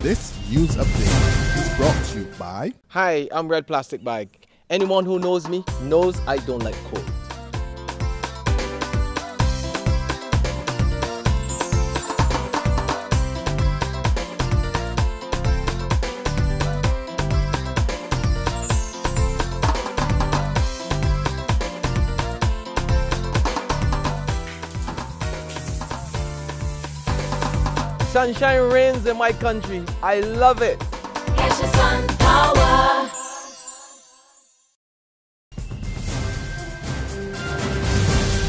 This news update is brought to you by. Hi, I'm Red Plastic Bag. Anyone who knows me knows I don't like cold. Sunshine reigns in my country. I love it.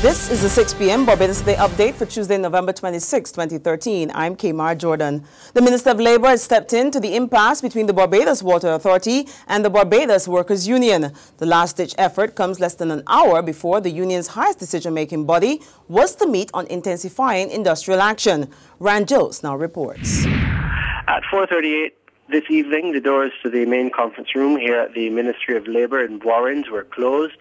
This is the 6 p.m. Barbados Today update for Tuesday, November 26, 2013. I'm Kamar Jordan. The Minister of Labour has stepped into the impasse between the Barbados Water Authority and the Barbados Workers Union. The last-ditch effort comes less than an hour before the union's highest decision-making body was to meet on intensifying industrial action. Ryan Jones now reports. At 4.38 this evening, the doors to the main conference room here at the Ministry of Labour in Warrens were closed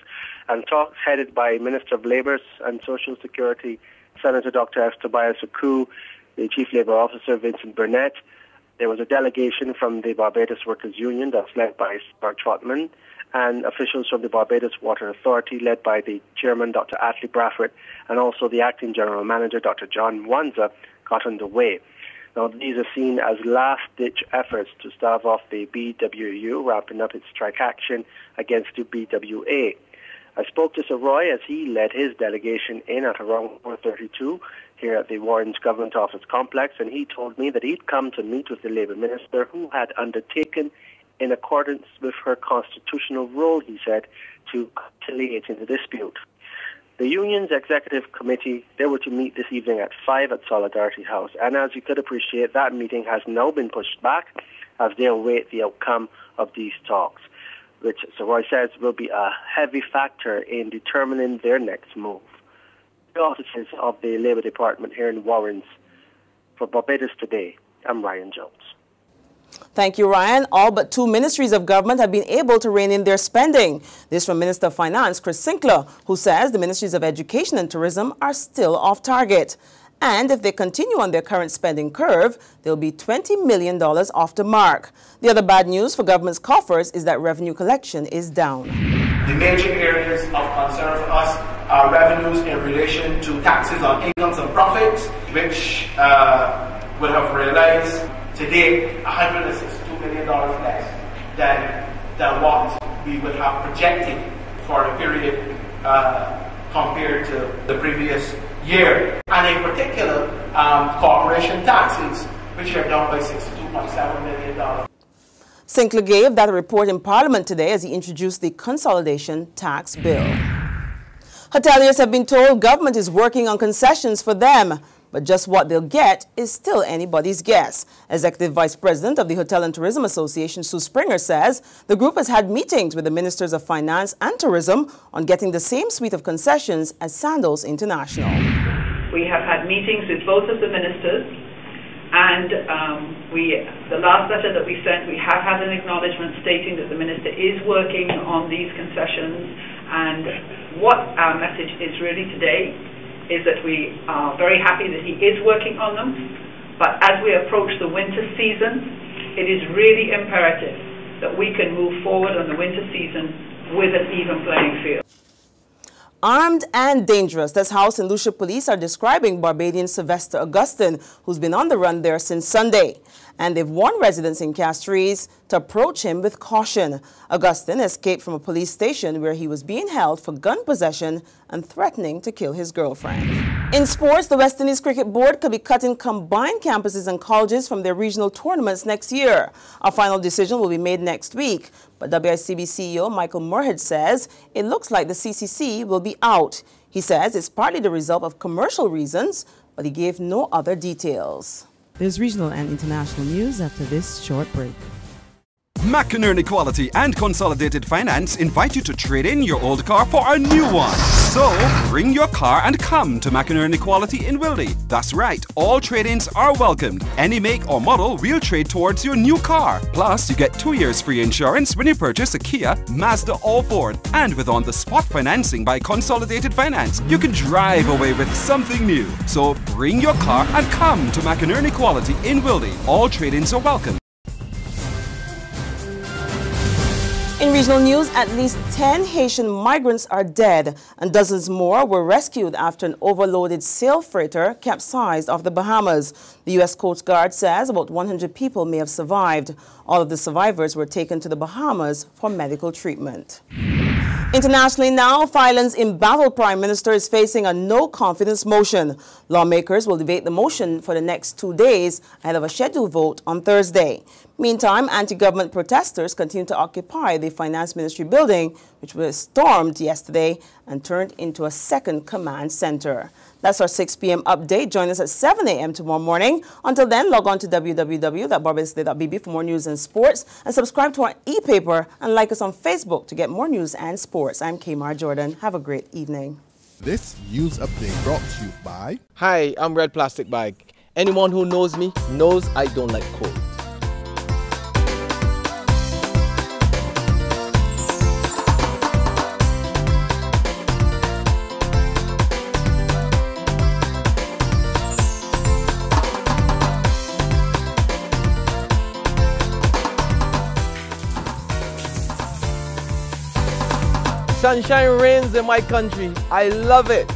and talks headed by Minister of Labour and Social Security, Senator Dr. Esther Byer-Suckoo, the Chief Labour Officer, Vincent Burnett. There was a delegation from the Barbados Workers Union that's led by Mark Trotman, and officials from the Barbados Water Authority led by the chairman, Dr. Atlee Brathwaite, and also the acting general manager, Dr. John Mwansa, got underway. Now, these are seen as last-ditch efforts to stave off the BWU wrapping up its strike action against the BWA. I spoke to Sir Roy as he led his delegation in at around 4.32 here at the Warrens Government Office complex, and he told me that he'd come to meet with the Labour Minister who had undertaken, in accordance with her constitutional role, he said, to conciliate in the dispute. The union's executive committee, they were to meet this evening at 5 at Solidarity House, and as you could appreciate, that meeting has now been pushed back as they await the outcome of these talks which Sir Roy says will be a heavy factor in determining their next move. The offices of the Labour Department here in Warrens. For Barbados Today, I'm Ryan Jones. Thank you, Ryan. All but two ministries of government have been able to rein in their spending. This from Minister of Finance, Chris Sinckler, who says the ministries of Education and Tourism are still off target. And if they continue on their current spending curve, they'll be $20 million off the mark. The other bad news for government's coffers is that revenue collection is down. The major areas of concern for us are revenues in relation to taxes on incomes and profits, which uh, would have realized today $162 million less than, than what we would have projected for a period uh, compared to the previous year. And in particular, um, corporation taxes, which are down by $62.7 million. Sinckler gave that report in Parliament today as he introduced the Consolidation Tax Bill. Hoteliers have been told government is working on concessions for them but just what they'll get is still anybody's guess. Executive Vice President of the Hotel and Tourism Association, Sue Springer, says the group has had meetings with the Ministers of Finance and Tourism on getting the same suite of concessions as Sandals International. We have had meetings with both of the ministers and um, we, the last letter that we sent, we have had an acknowledgement stating that the minister is working on these concessions. And what our message is really today is that we are very happy that he is working on them. But as we approach the winter season, it is really imperative that we can move forward on the winter season with an even playing field. Armed and dangerous. That's how St. Lucia police are describing Barbadian Sylvester Augustine, who's been on the run there since Sunday. And they've warned residents in Castries to approach him with caution. Augustine escaped from a police station where he was being held for gun possession and threatening to kill his girlfriend. In sports, the West Indies Cricket Board could be cutting combined campuses and colleges from their regional tournaments next year. A final decision will be made next week. But WICB CEO Michael Muirhead says it looks like the CCC will be out. He says it's partly the result of commercial reasons, but he gave no other details. There's regional and international news after this short break. McEnearney Quality and Consolidated Finance invite you to trade in your old car for a new one. So, bring your car and come to McEnearney Quality in Wildey. That's right, all trade-ins are welcomed. Any make or model we'll trade towards your new car. Plus, you get two years free insurance when you purchase a Kia, Mazda or Ford. And with on-the-spot financing by Consolidated Finance, you can drive away with something new. So, bring your car and come to McEnearney Quality in Wildey. All trade-ins are welcome. In regional news, at least 10 Haitian migrants are dead and dozens more were rescued after an overloaded sail freighter capsized off the Bahamas. The U.S. Coast Guard says about 100 people may have survived. All of the survivors were taken to the Bahamas for medical treatment. Internationally now, Thailand's embattled prime minister is facing a no-confidence motion. Lawmakers will debate the motion for the next two days ahead of a scheduled vote on Thursday. Meantime, anti-government protesters continue to occupy the Finance Ministry building, which was stormed yesterday and turned into a second command center. That's our 6 p.m. update. Join us at 7 a.m. tomorrow morning. Until then, log on to www.barbadostoday.bb for more news and sports, and subscribe to our e-paper and like us on Facebook to get more news and sports. I'm Kamar Jordan. Have a great evening. This news update brought to you by Hi, I'm Red Plastic Bag. Anyone who knows me knows I don't like cold. Sunshine reigns in my country. I love it.